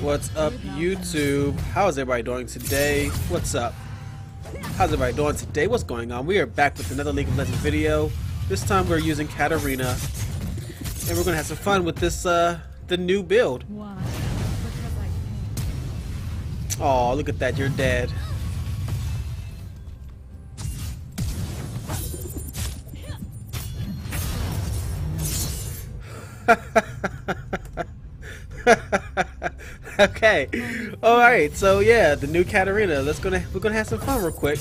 What's up, YouTube? How's everybody doing today? What's up? How's everybody doing today? What's going on? We are back with another League of Legends video. This time we're using Katarina, and we're gonna have some fun with this, uh, the new build. Why? Because I can. Oh, look at that! You're dead. okay. All right. So yeah, the new Katarina. Let's gonna we're gonna have some fun real quick.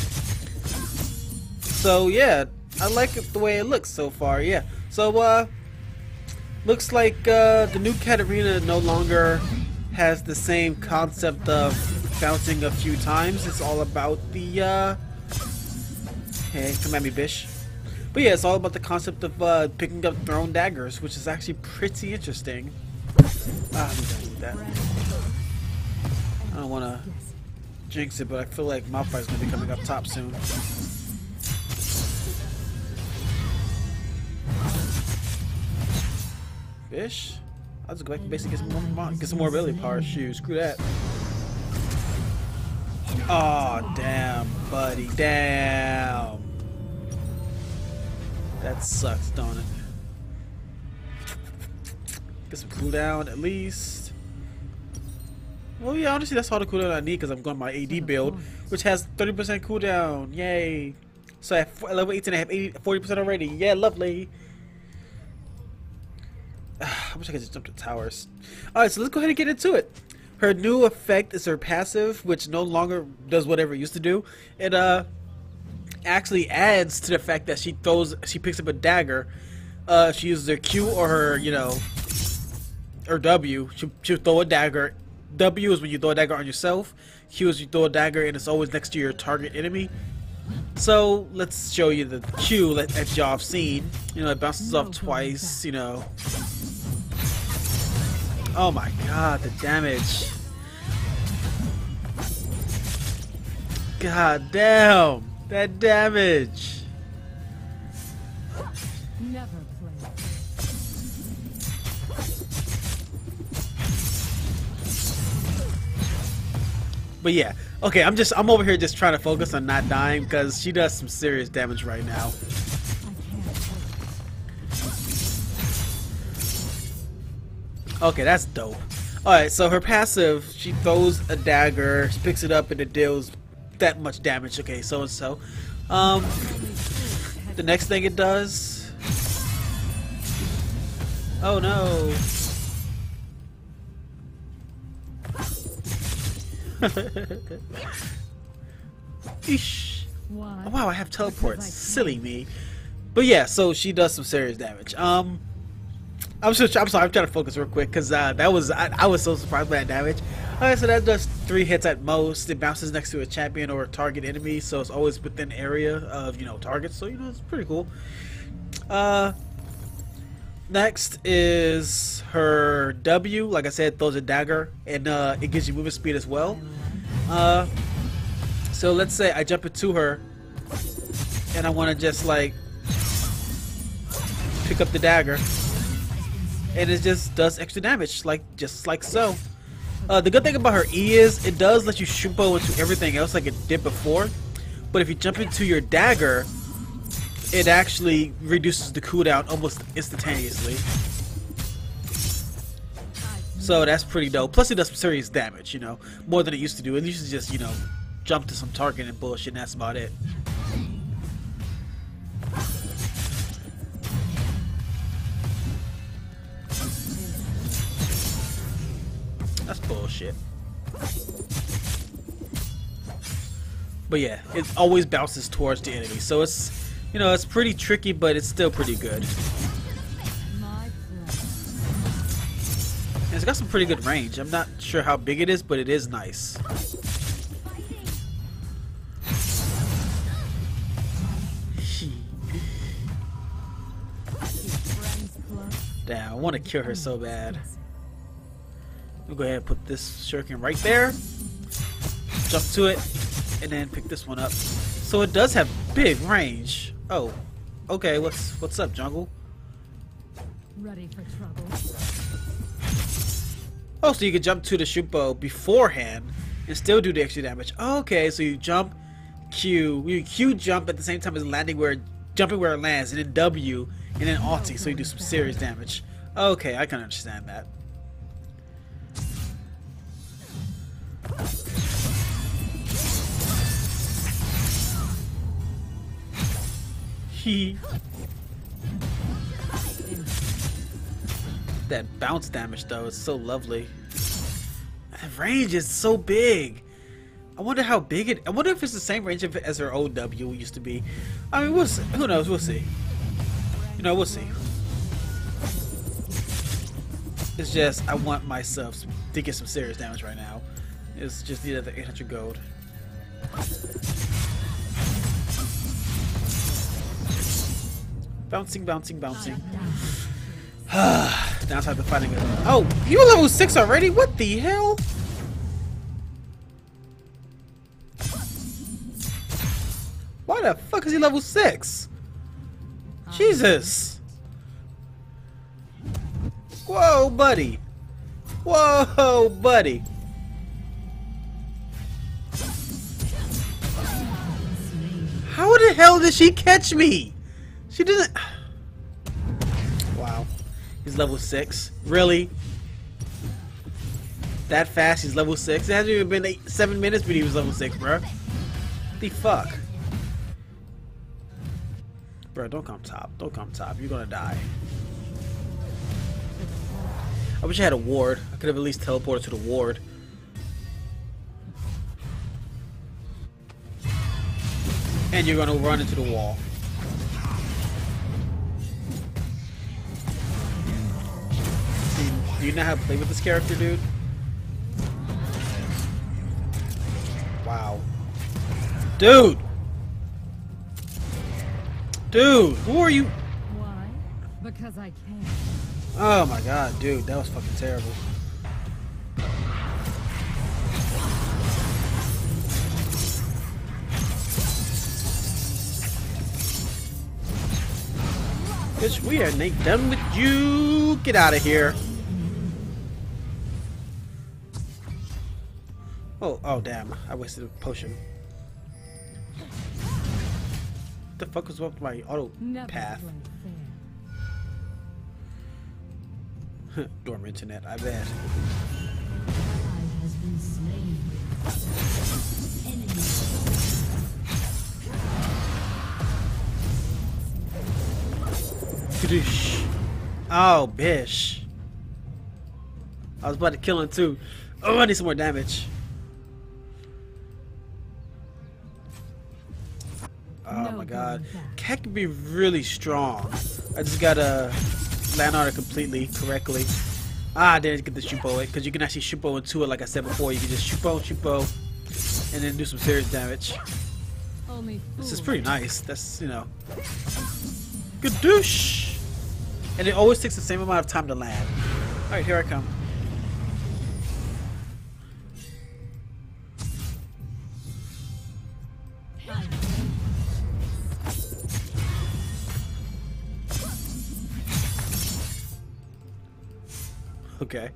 So yeah, I like it the way it looks so far. Yeah. So uh, looks like uh, the new Katarina no longer has the same concept of bouncing a few times. It's all about the uh, hey, come at me, bish. But yeah, it's all about the concept of uh, picking up thrown daggers, which is actually pretty interesting. Ah, with that. I don't want to jinx it, but I feel like Malphite's going to be coming up top soon. Bish? I'll just go back and basically get some more, get some more ability power. Shoot, screw that. Oh damn, buddy, damn. That sucks, don't it? Get some cooldown at least. Well, yeah, honestly, that's all the cooldown I need because I'm going my AD build, which has 30% cooldown. Yay! So at level 18, I have 80, 40% already. Yeah, lovely. I wish I could just jump the towers. Alright, so let's go ahead and get into it. Her new effect is her passive, which no longer does whatever it used to do. It uh actually adds to the fact that she throws, she picks up a dagger. Uh, she uses her Q or her, you know, or W. She, throw a dagger. W is when you throw a dagger on yourself. Q is you throw a dagger and it's always next to your target enemy. So let's show you the Q that, that y'all have seen. You know, it bounces off twice. You know. Oh my god, the damage. God damn, that damage. Never But yeah, okay, I'm just I'm over here just trying to focus on not dying because she does some serious damage right now. Okay, that's dope. Alright, so her passive, she throws a dagger, picks it up and it deals that much damage. Okay, so and so. Um the next thing it does Oh no. Eesh. Why? Oh, wow, I have teleports. Silly me. But yeah, so she does some serious damage. Um, I'm just, I'm sorry, I'm trying to focus real quick because uh, that was I, I was so surprised by that damage. Alright, so that does three hits at most. It bounces next to a champion or a target enemy, so it's always within area of you know targets. So you know it's pretty cool. Uh, next is her W. Like I said, throws a dagger and uh, it gives you movement speed as well. Uh, so let's say I jump into her and I want to just like pick up the dagger and it just does extra damage like just like so. Uh, the good thing about her E is it does let you Shunpo into everything else like it did before, but if you jump into your dagger, it actually reduces the cooldown almost instantaneously. So that's pretty dope. Plus it does serious damage, you know, more than it used to do. It used to just, you know, jump to some target and bullshit and that's about it. That's bullshit. But yeah, it always bounces towards the enemy. So it's, you know, it's pretty tricky, but it's still pretty good. And it's got some pretty good range. I'm not sure how big it is, but it is nice. Damn, I want to kill her so bad. We'll go ahead and put this shuriken right there. Jump to it, and then pick this one up. So it does have big range. Oh, okay. What's what's up, jungle? Ready for trouble. Oh, so you could jump to the Shunpo beforehand and still do the extra damage. okay, so you jump, Q, you Q jump at the same time as landing where, jumping where it lands, and then W, and then ulti, so you do some serious damage. Okay, I can understand that. That bounce damage though is so lovely. That range is so big. I wonder how big it. I wonder if it's the same range as her old W used to be. I mean, we'll see. Who knows? We'll see. You know, we'll see. It's just I want myself to get some serious damage right now. It's just the other 800 gold. Bouncing, bouncing, bouncing. now it's time to. Oh, you level 6 already? What the hell? Why the fuck is he level 6? Jesus! Whoa, buddy! Whoa, buddy! How the hell did she catch me? She doesn't... Wow. He's level 6. Really? That fast, he's level 6? It hasn't even been eight, 7 minutes, but he was level 6, bro. The fuck? Bro, don't come top. Don't come top. You're gonna die. I wish I had a ward. I could have at least teleported to the ward. And you're gonna run into the wall. Do you know how to play with this character, dude? Wow. Dude! Dude, who are you? Why? Because I can. Oh my god, dude, that was fucking terrible. Bitch, we are Nate done with you. Get out of here. Oh, oh damn. I wasted a potion. What the fuck was up with my auto Never path? Dorm internet, I bet. Ally has been slain. Kadoosh. Oh, bish. I was about to kill him too. Oh, I need some more damage. God. Kat can be really strong. I just gotta land on it completely, correctly. Ah, I didn't get the Shunpo because you can actually Shunpo into it like I said before. You can just Shunpo, Shunpo, and then do some serious damage. Only This is pretty nice. That's, you know. Gadoosh! And it always takes the same amount of time to land. Alright, here I come. Okay.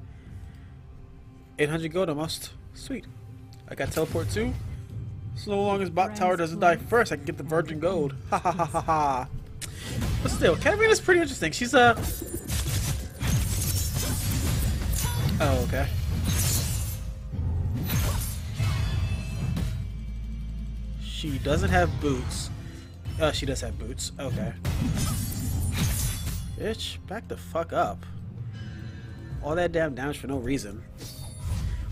800 gold almost. Sweet. I got teleport too. So long as bot tower doesn't die first, I can get the virgin gold. Ha ha ha ha ha. But still, Katarina's pretty interesting. She's a. Oh, okay. She doesn't have boots. Oh, she does have boots. Okay. Bitch, back the fuck up. All that damn damage for no reason.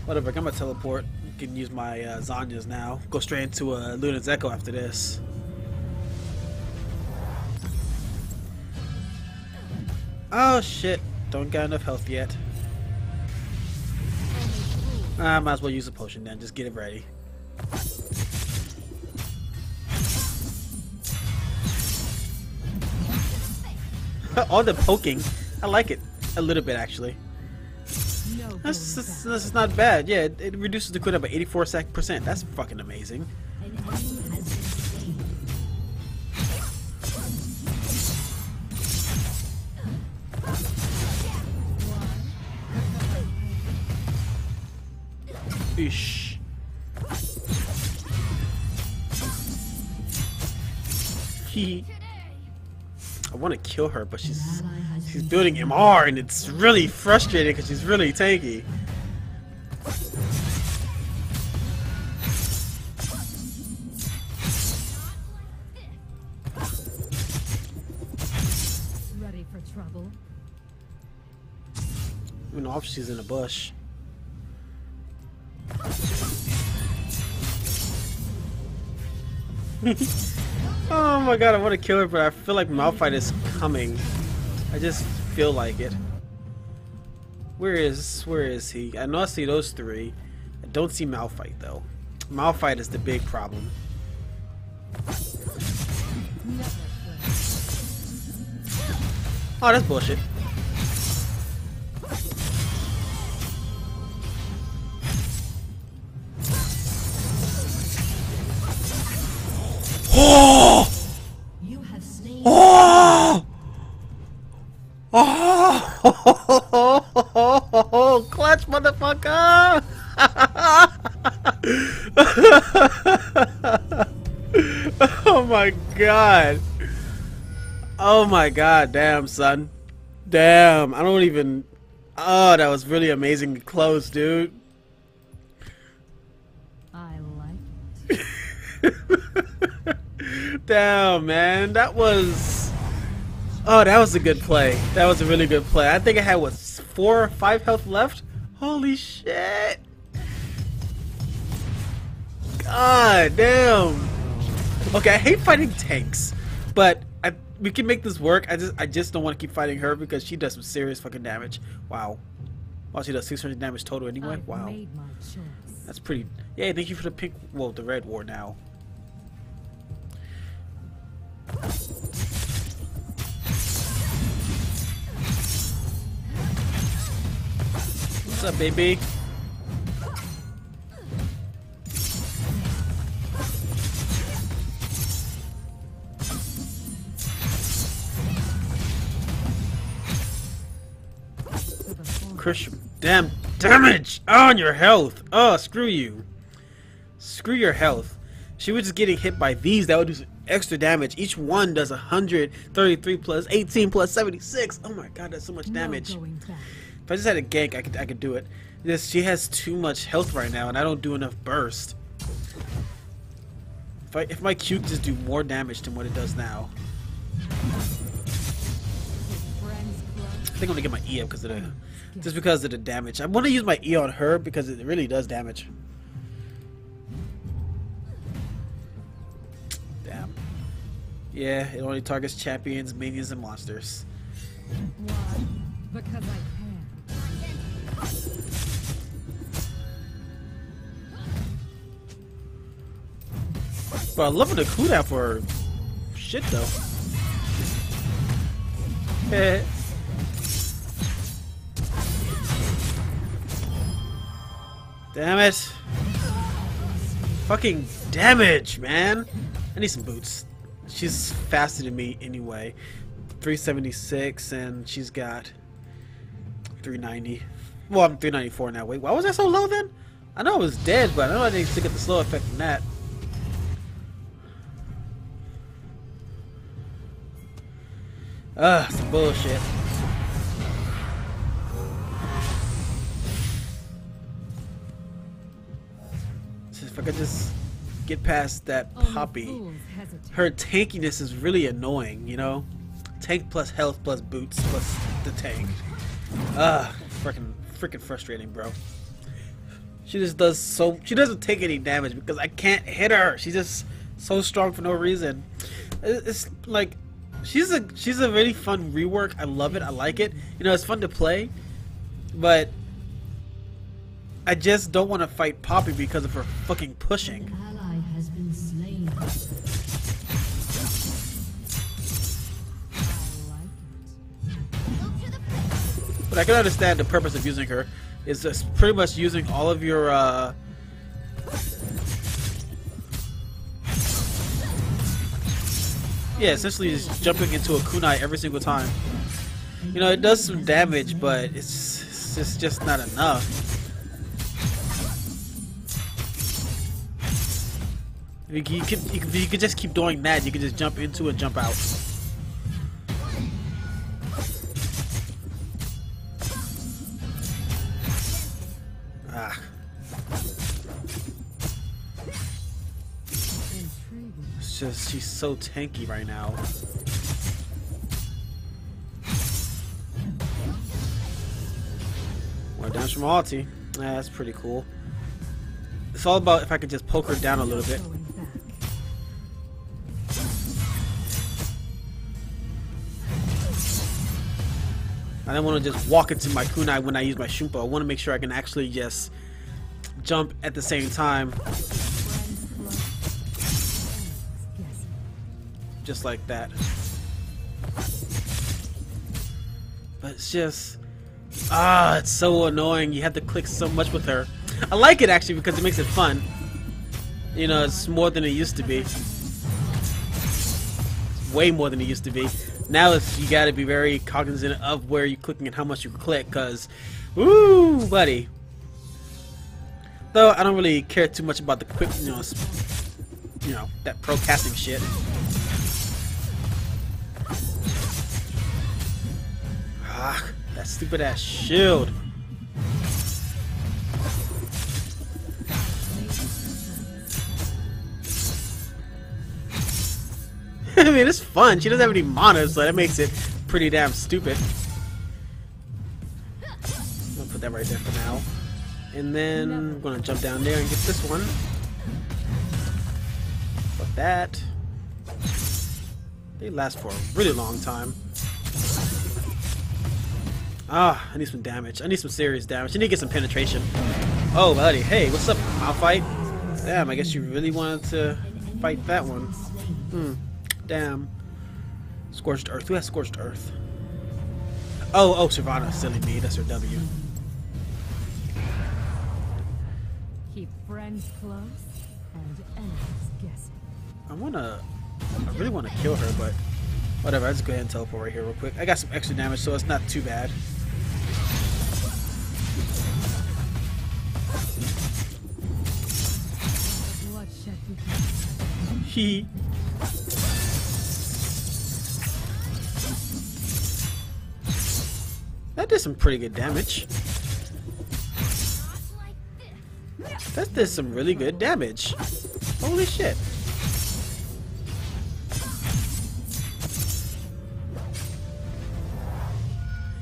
Whatever, I'm gonna teleport. Can use my uh, Zhonya's now. Go straight into uh, Luden's Echo after this. Oh shit! Don't got enough health yet. I might as well use a potion then. Just get it ready. All the poking, I like it a little bit actually. That's, that's, that's not bad. Yeah, it, it reduces the crit by 84 sec percent. That's fucking amazing. An enemy want to kill her, but she's she's building MR, and it's really frustrating because she's really tanky. Ready for trouble? Even off she's in a bush. oh my god, I want to kill her, but I feel like Malphite is coming. I just feel like it. Where is where is he? I know I see those three. I don't see Malphite though. Malphite is the big problem. Oh, that's bullshit. Oh! Clutch, motherfucker! oh my god. Oh my god, damn, son. Damn, I don't even. Oh, that was really amazing close, dude. I like it. Damn, man, that was. Oh, that was a good play. That was a really good play. I think I had what four or five health left. Holy shit! God damn. Okay, I hate fighting tanks, but I we can make this work. I just I just don't want to keep fighting her because she does some serious fucking damage. Wow. Wow, she does 600 damage total anyway. I've wow. made my choice. That's pretty. Yeah, thank you for the pink. Well, the red war now. What's up, baby? Christian, damn damage on your health. Oh, screw you. Screw your health. She was just getting hit by these that would do extra damage. Each one does 133 plus 18 plus 76. Oh my god, that's so much damage. back. If I just had a gank, I could I could do it. This she has too much health right now, and I don't do enough burst. If I if my Q just do more damage than what it does now, I think I'm gonna get my E up because of the just because of the damage. I want to use my E on her because it really does damage. Damn. Yeah, it only targets champions, minions, and monsters. Why? Because I But I love the cooldown for shit though. Heh. Damn it. Fucking damage, man. I need some boots. She's faster than me anyway. 376 and she's got 390. Well, I'm 394 now. Wait, why was I so low then? I know I was dead, but I know I didn't still get the slow effect from that. Ugh, some bullshit. So If I could just get past that Poppy. Her tankiness is really annoying, you know? Tank plus health plus boots plus the tank. Ah, freaking freaking frustrating, bro. She just does so she doesn't take any damage because I can't hit her. She's just so strong for no reason. It's like she's a she's a really fun rework. I love it. I like it. You know, it's fun to play, but I just don't want to fight Poppy because of her fucking pushing. ally has been slain. I like it. But I can understand the purpose of using her is just pretty much using all of your uh Yeah, essentially just jumping into a kunai every single time. You know, it does some damage, but it's, it's just, just not enough. If you, could, if you could just keep doing that, you could just jump into and jump out. Just, she's so tanky right now. More damage from Alti. Yeah, that's pretty cool. It's all about if I could just poke her down a little bit. I don't want to just walk into my kunai when I use my Shunpo. I want to make sure I can actually just jump at the same time, just like that. But it's just, ah, it's so annoying. You have to click so much with her. I like it actually because it makes it fun. You know, it's more than it used to be. It's way more than it used to be. Now it's you got to be very cognizant of where you're clicking and how much you click, because, woo, buddy. Though I don't really care too much about the quick, you know, you know that pro casting shit. Ah, that stupid ass shield. I mean, it's fun. She doesn't have any mana, so that makes it pretty damn stupid. I'm gonna put that right there for now. And then I'm gonna jump down there and get this one. Fuck that. They last for a really long time. Ah, I need some damage. I need some serious damage. I need to get some penetration. Oh, buddy. Hey, what's up, I'll fight. Damn, I guess you really wanted to fight that one. Hmm. Damn. Scorched Earth. Who has Scorched Earth? Oh, oh, Shyvana. Silly me. That's her W. Keep friends close and enemies guessing. I wanna. I really wanna kill her, but whatever. I just go ahead and teleport right here real quick. I got some extra damage, so it's not too bad. He. That did some pretty good damage. That did some really good damage. Holy shit.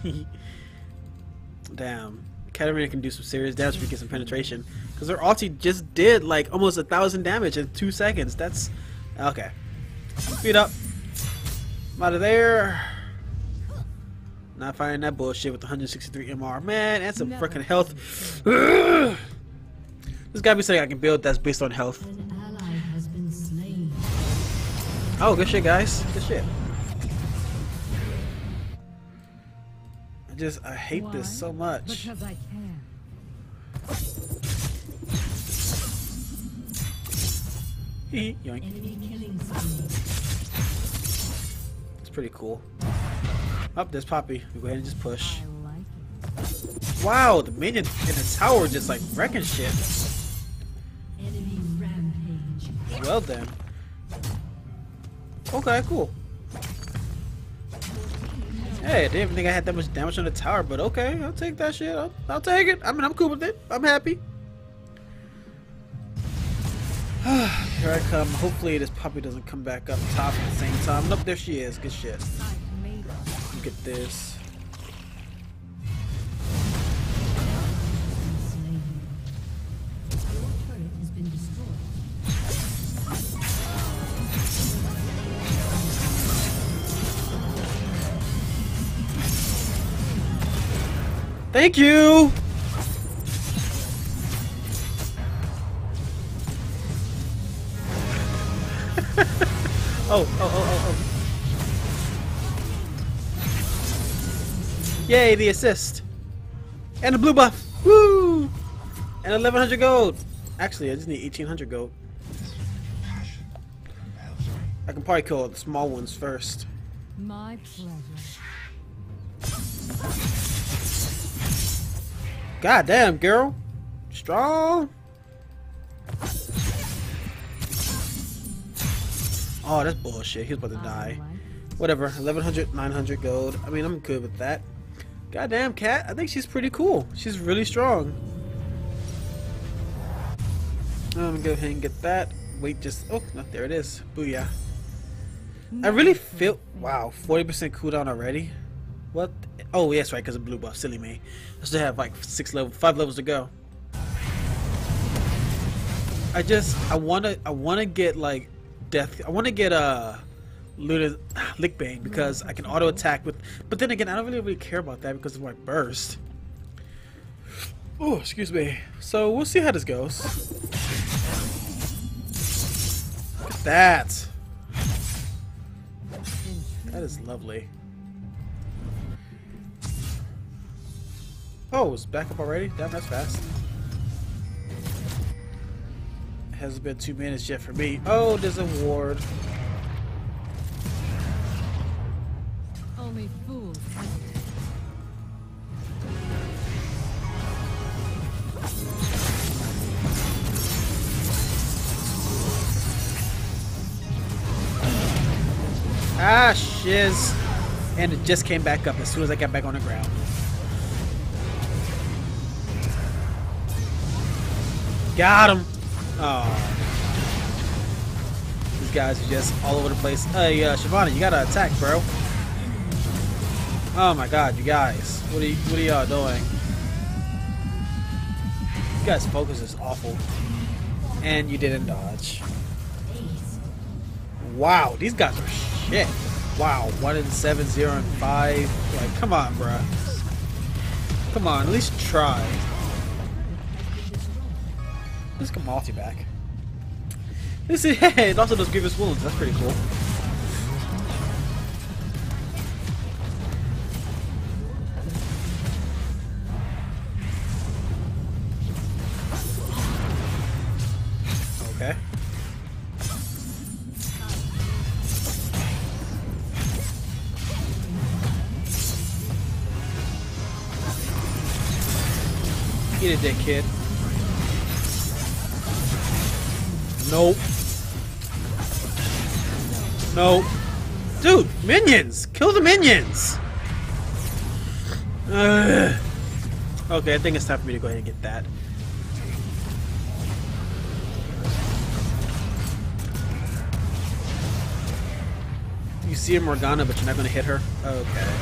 Damn. Katarina can do some serious damage if we get some penetration. Because her ulti just did like almost a thousand damage in two seconds. That's okay. Speed up. I'm out of there. Not finding that bullshit with 163 MR. Man, that's some freaking health. There's gotta be something I can build that's based on health. An ally has been slain. Oh, good shit, guys. Good shit. I just, I hate Why? this so much. It's pretty cool. Up, oh, there's Poppy. We go ahead and just push. Wow, the minion in the tower just like wrecking shit. Well then. Okay, cool. Hey, I didn't think I had that much damage on the tower, but okay, I'll take that shit. I'll, I'll take it. I mean, I'm cool with it. I'm happy. Here I come. Hopefully this puppy doesn't come back up top at the same time. Nope, there she is. Good shit. Look at this. Thank you! Oh, oh, oh, oh, oh. Yay, the assist. And the blue buff. Woo! And 1100 gold. Actually, I just need 1800 gold. I can probably kill the small ones first. My pleasure. God damn, girl. Strong. Oh, that's bullshit. He's about to die. Whatever. 1100, 900 gold. I mean, I'm good with that. Goddamn, Kat. I think she's pretty cool. She's really strong. I'm gonna go ahead and get that. Wait, just. Oh, no, there it is. Booyah. I really feel. Wow, 40% cooldown already? What? Oh, yes, right, because of blue buff. Silly me. I still have like six level, five levels to go. I just, I wanna, I wanna get like death. I wanna get a uh, Luna Lich Bane because I can auto attack with. But then again, I don't really, really care about that because of my burst. Oh, excuse me. So we'll see how this goes. Look at that. That is lovely. Oh, it's back up already? Damn, that's fast. Hasn't been two minutes yet for me. Oh, there's a ward. Only fools. Ah, shiz. And it just came back up as soon as I got back on the ground. Got him. Oh. These guys are just all over the place. Hey, uh, Shyvana, you gotta attack, bro. Oh my god, you guys. What are you, what are y'all doing? You guys' focus is awful. And you didn't dodge. Wow, these guys are shit. Wow, 1 in 7, 0 and 5. Like, come on, bruh. Come on, at least try. Let's get Malty back. This is, hey, it also does give us wounds. That's pretty cool. Nope. Dude, minions! Kill the minions! Ugh. Okay, I think it's time for me to go ahead and get that. You see a Morgana, but you're not gonna hit her? Okay.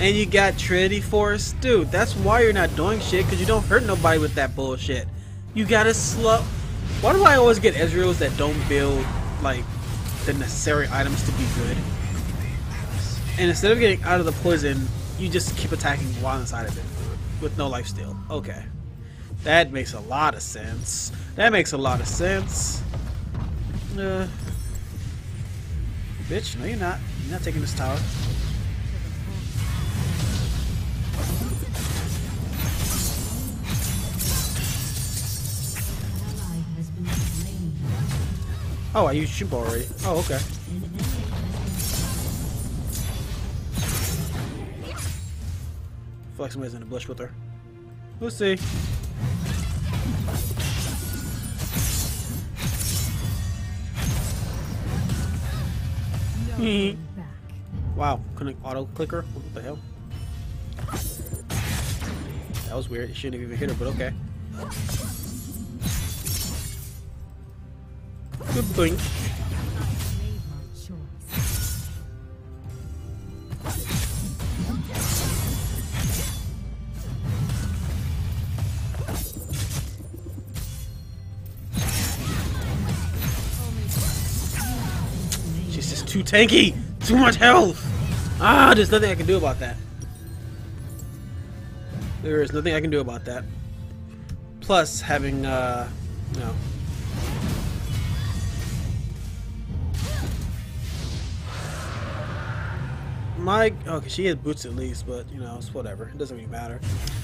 And you got Trinity Force? Dude, that's why you're not doing shit, because you don't hurt nobody with that bullshit. You gotta slow... Why do I always get Ezreals that don't build, like, the necessary items to be good? And instead of getting out of the poison, you just keep attacking while inside of it. With no life steal. Okay. That makes a lot of sense. That makes a lot of sense. Uh, bitch, no you're not. You're not taking this tower. Oh, I used Shunpo already. Oh, okay. feel like somebody's in the bush with her. We'll see. No going back. Wow, couldn't auto clicker? What the hell? That was weird. It shouldn't have even hit her, but okay. My. She's just too tanky. Too much health. Ah, there's nothing I can do about that. There is nothing I can do about that. Plus, having, uh, no. My, okay, she has boots at least, but, you know, it's whatever. It doesn't really matter.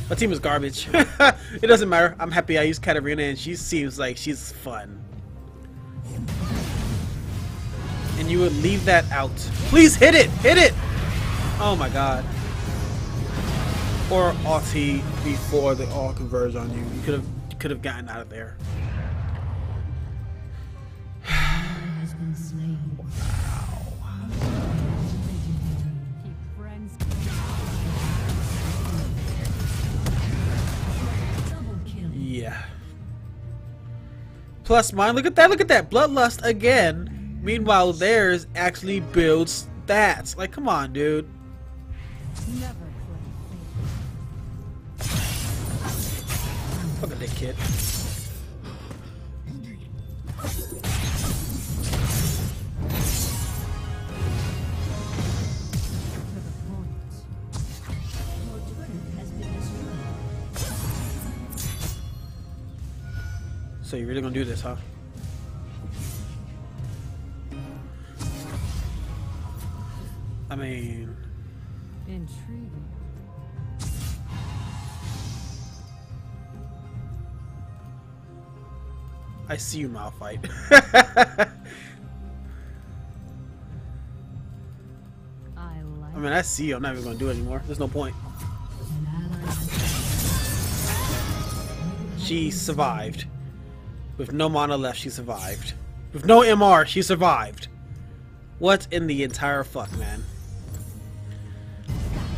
My team is garbage. it doesn't matter. I'm happy I used Katarina, and she seems like she's fun. and you would leave that out. Please hit it! Hit it! Oh my god. Or Alti before they all converge on you. You could have you could have gotten out of there. Yeah. Plus mine, look at that, look at that. Bloodlust again. Meanwhile, theirs actually builds stats. Like, come on, dude. Never Fuck at that kid. So you're really gonna do this, huh? I mean, Intriguing. I see you, Malphite. I like I mean, I see you. I'm not even gonna do it anymore. There's no point. an ally has She survived. With no mana left, she survived. With no MR, she survived. What in the entire fuck, man?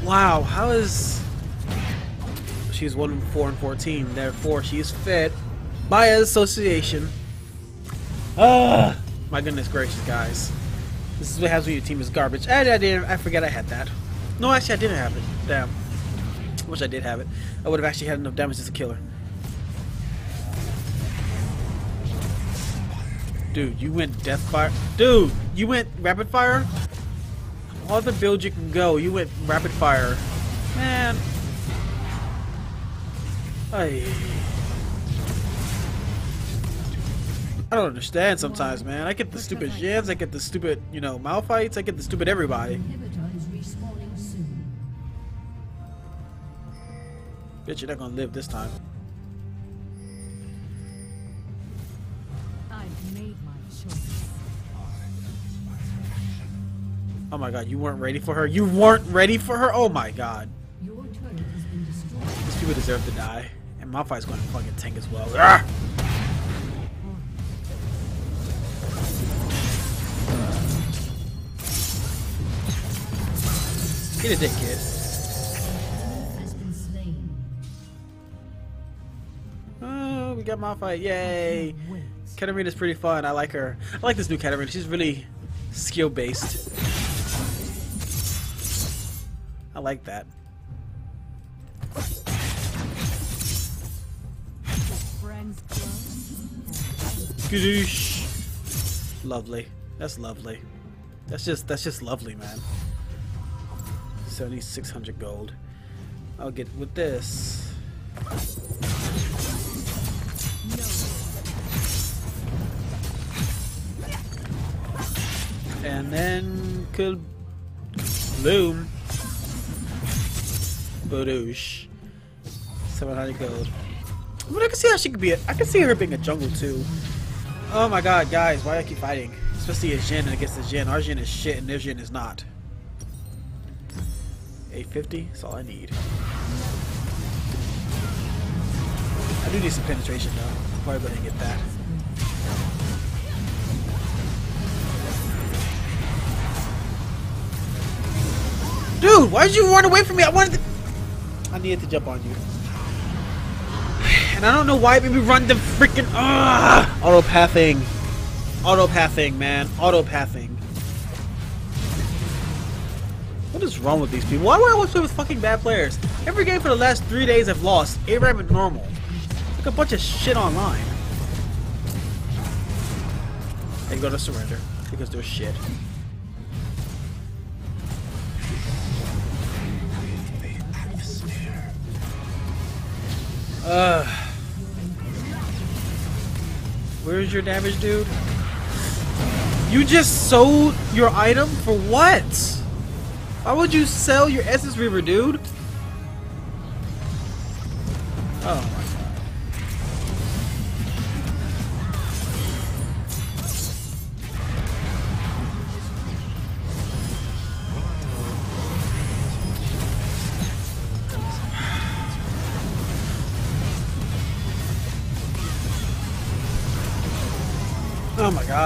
Wow, how is... She's 1 4 and 14, therefore she's fit by association. Ah, my goodness gracious, guys. This is what happens when your team is garbage. I didn't, I forget I had that. No, actually I didn't have it. Damn. I wish I did have it. I would have actually had enough damage to kill killer. Dude, you went death fire. Dude, you went rapid fire? All the builds you can go, you went rapid fire. Man. I I don't understand sometimes, man. I get the stupid Jhins, I get the stupid, you know, mouth fights, I get the stupid everybody. Bitch, you're not gonna live this time. Oh my god, you weren't ready for her? You weren't ready for her? Oh my god. Your turret has been destroyed. These people deserve to die. And Malphite's gonna fucking tank as well. Ah! Get a dick, kid. Has been slain. Oh, we got Malphite. Yay! Wait. Katarina's pretty fun. I like her. I like this new Katarina. She's really skill like that. Lovely. That's lovely. That's just that's just lovely, man. 7600 gold. I'll get with this. And then could bloom. Badoosh. 700 gold. But I can see how she could be. A, I can see her being a jungle too. Oh my god, guys, why do I keep fighting? Especially a Jhin against a Jhin. Our Jhin is shit and their Jhin is not. 850? That's all I need. I do need some penetration though. Probably go ahead and get that. Dude, why did you run away from me? I wanted to... I needed to jump on you. And I don't know why it made me run the freaking... Uh, auto-pathing. Auto-pathing, man. Auto-pathing. What is wrong with these people? Why do I always play with fucking bad players? Every game for the last three days I've lost. Abraham and normal. Like a bunch of shit online. They go to surrender because they're shit. Uh, where's your damage, dude? You just sold your item for what? Why would you sell your Essence Reaver, dude?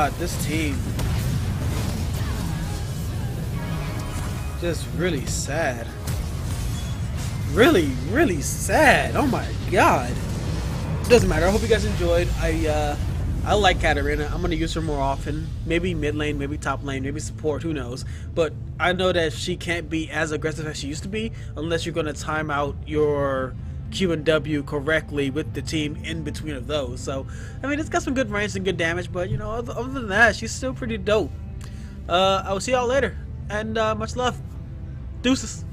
God, this team just really sad. Really, really sad. Oh my God. Doesn't matter. I hope you guys enjoyed. I uh, I like Katarina. I'm gonna use her more often. Maybe mid lane, maybe top lane, maybe support. Who knows? But I know that she can't be as aggressive as she used to be unless you're gonna time out your Q and W correctly with the team in between of those. So I mean, it's got some good range and good damage, but you know, other, other than that, she's still pretty dope. Uh, I will see y'all later, and uh, much love. Deuces.